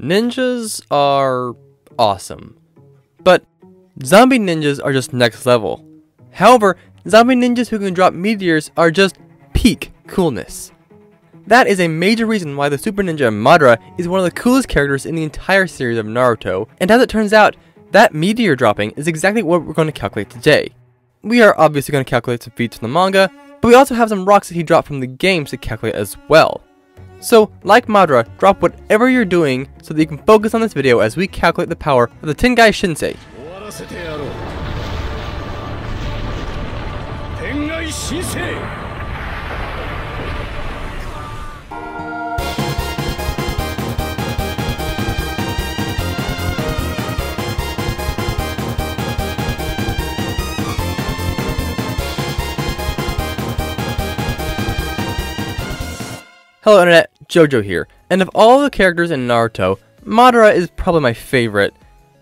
Ninjas are awesome. But zombie ninjas are just next level. However, zombie ninjas who can drop meteors are just peak coolness. That is a major reason why the Super Ninja Madara is one of the coolest characters in the entire series of Naruto, and as it turns out, that meteor dropping is exactly what we're going to calculate today. We are obviously going to calculate some feats from the manga, but we also have some rocks that he dropped from the games to calculate as well. So, like Madara, drop whatever you're doing so that you can focus on this video as we calculate the power of the Tengai Shinsei. Shinsei! Hello Internet, Jojo here, and of all the characters in Naruto, Madara is probably my favorite,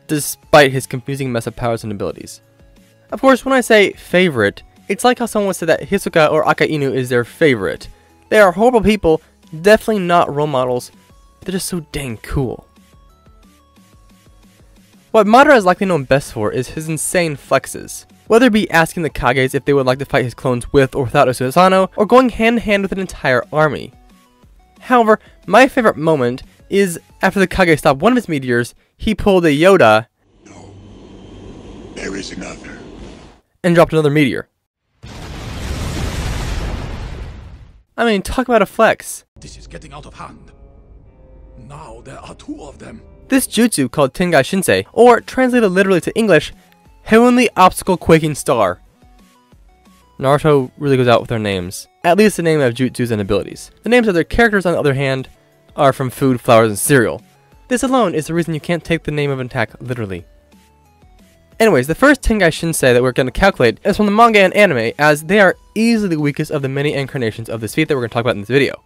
despite his confusing mess of powers and abilities. Of course, when I say favorite, it's like how someone say that Hisoka or Akainu is their favorite. They are horrible people, definitely not role models, they're just so dang cool. What Madara is likely known best for is his insane flexes. Whether it be asking the Kages if they would like to fight his clones with or without a or going hand in hand with an entire army. However, my favorite moment is after the Kage stopped one of his meteors, he pulled a Yoda There is another. and dropped another meteor. I mean, talk about a flex. This is getting out of hand. Now there are two of them. This jutsu called Tengai Shinsei, or translated literally to English, Heavenly Obstacle Quaking Star. Naruto really goes out with their names, at least the name of jutsus and abilities. The names of their characters, on the other hand, are from food, flowers, and cereal. This alone is the reason you can't take the name of an attack literally. Anyways, the first Tengai Shinsei that we're going to calculate is from the manga and anime, as they are easily the weakest of the many incarnations of this feat that we're going to talk about in this video.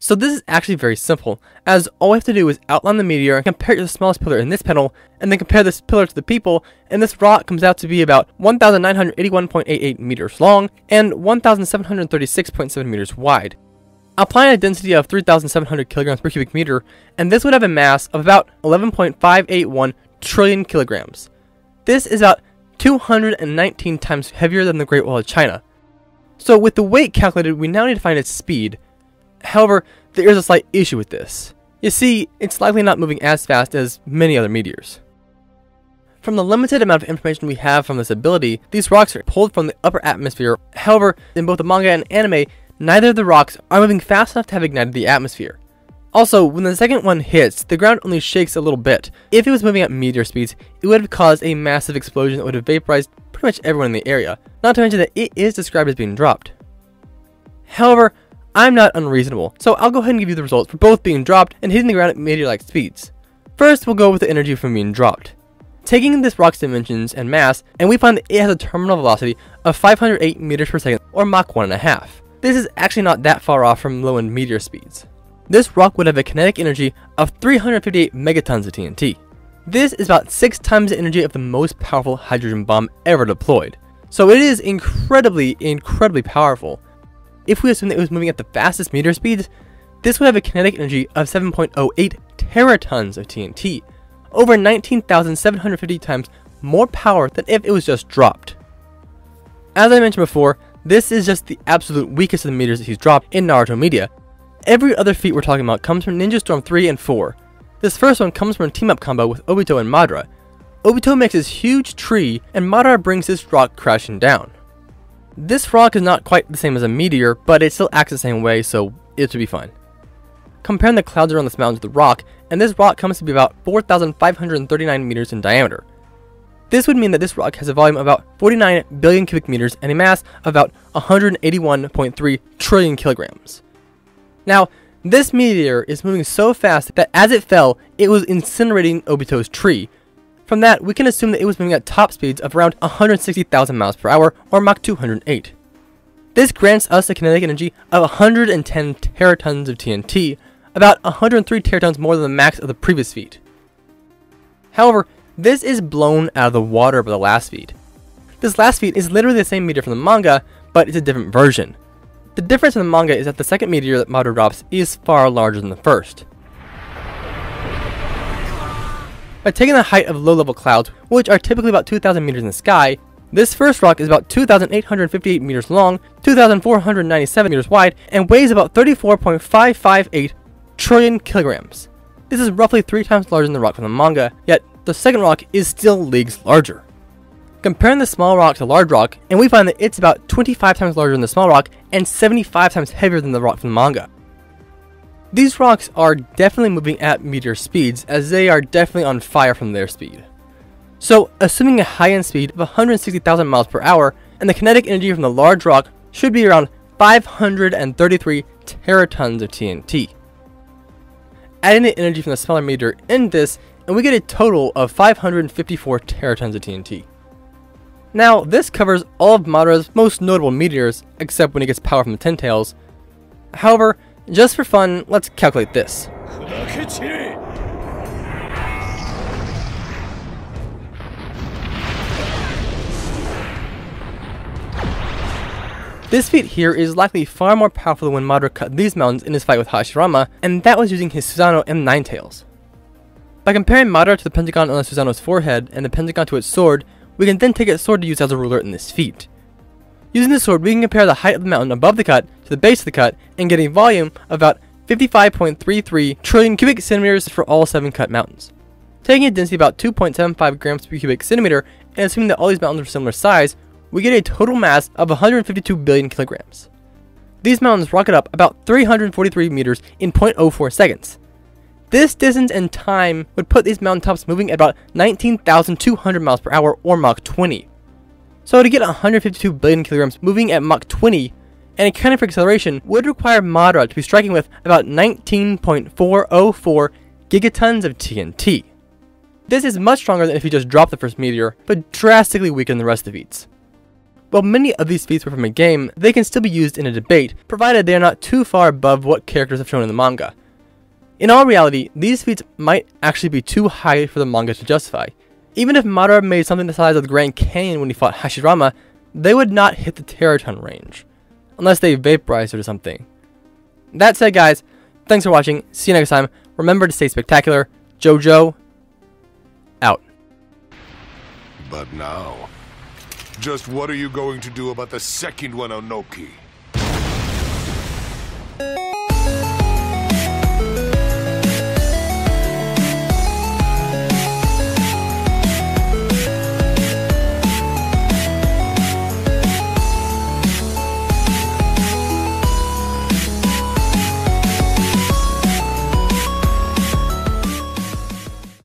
So this is actually very simple, as all we have to do is outline the meteor and compare it to the smallest pillar in this panel, and then compare this pillar to the people, and this rock comes out to be about 1,981.88 meters long and 1,736.7 meters wide. Applying a density of 3,700 kilograms per cubic meter, and this would have a mass of about 11.581 trillion kilograms. This is about 219 times heavier than the Great Wall of China. So with the weight calculated, we now need to find its speed, However, there is a slight issue with this. You see, it's likely not moving as fast as many other meteors. From the limited amount of information we have from this ability, these rocks are pulled from the upper atmosphere. However, in both the manga and anime, neither of the rocks are moving fast enough to have ignited the atmosphere. Also, when the second one hits, the ground only shakes a little bit. If it was moving at meteor speeds, it would have caused a massive explosion that would have vaporized pretty much everyone in the area, not to mention that it is described as being dropped. However, I'm not unreasonable, so I'll go ahead and give you the results for both being dropped and hitting the ground at meteor-like speeds. First, we'll go with the energy from being dropped. Taking this rock's dimensions and mass, and we find that it has a terminal velocity of 508 meters per second, or Mach 1.5. This is actually not that far off from low-end meteor speeds. This rock would have a kinetic energy of 358 megatons of TNT. This is about 6 times the energy of the most powerful hydrogen bomb ever deployed. So it is incredibly, incredibly powerful, if we assume that it was moving at the fastest meteor speeds, this would have a kinetic energy of 7.08 teratons of TNT, over 19,750 times more power than if it was just dropped. As I mentioned before, this is just the absolute weakest of the meteors that he's dropped in Naruto media. Every other feat we're talking about comes from Ninja Storm 3 and 4. This first one comes from a team up combo with Obito and Madara. Obito makes his huge tree, and Madara brings this rock crashing down. This rock is not quite the same as a meteor, but it still acts the same way, so it should be fine. Comparing the clouds around this mountain to the rock, and this rock comes to be about 4,539 meters in diameter. This would mean that this rock has a volume of about 49 billion cubic meters and a mass of about 181.3 trillion kilograms. Now, this meteor is moving so fast that as it fell, it was incinerating Obito's tree, from that, we can assume that it was moving at top speeds of around 160,000 miles per hour, or Mach 208. This grants us a kinetic energy of 110 teratons of TNT, about 103 teratons more than the max of the previous feat. However, this is blown out of the water by the last feat. This last feat is literally the same meteor from the manga, but it's a different version. The difference in the manga is that the second meteor that Madara drops is far larger than the first. By taking the height of low-level clouds, which are typically about 2,000 meters in the sky, this first rock is about 2,858 meters long, 2,497 meters wide, and weighs about 34.558 trillion kilograms. This is roughly three times larger than the rock from the manga, yet the second rock is still leagues larger. Comparing the small rock to large rock, and we find that it's about 25 times larger than the small rock and 75 times heavier than the rock from the manga. These rocks are definitely moving at meteor speeds, as they are definitely on fire from their speed. So, assuming a high-end speed of 160,000 miles per hour, and the kinetic energy from the large rock should be around 533 teratons of TNT. Adding the energy from the smaller meteor in this, and we get a total of 554 teratons of TNT. Now, this covers all of Madara's most notable meteors, except when he gets power from the Ten Tails. However, just for fun, let's calculate this. This feat here is likely far more powerful than when Madara cut these mountains in his fight with Hashirama, and that was using his Susanoo and Tails. By comparing Madara to the pentagon on Susanoo's forehead and the pentagon to its sword, we can then take its sword to use as a ruler in this feat. Using the sword, we can compare the height of the mountain above the cut to the base of the cut and get a volume of about 55.33 trillion cubic centimeters for all 7 cut mountains. Taking a density about 2.75 grams per cubic centimeter and assuming that all these mountains are similar size, we get a total mass of 152 billion kilograms. These mountains rocket up about 343 meters in 0.04 seconds. This distance and time would put these mountaintops moving at about 19,200 miles per hour or Mach 20. So to get 152 billion kilograms moving at Mach 20 and accounting for acceleration would require Madara to be striking with about 19.404 gigatons of TNT. This is much stronger than if he just dropped the first meteor, but drastically weaker than the rest of the feats. While many of these feats were from a game, they can still be used in a debate, provided they are not too far above what characters have shown in the manga. In all reality, these feats might actually be too high for the manga to justify. Even if Madara made something the size of the Grand Canyon when he fought Hashirama, they would not hit the teraton range. Unless they vaporized it or something. That said guys, thanks for watching, see you next time, remember to stay spectacular, JoJo, out. But now, just what are you going to do about the second one, Onoki?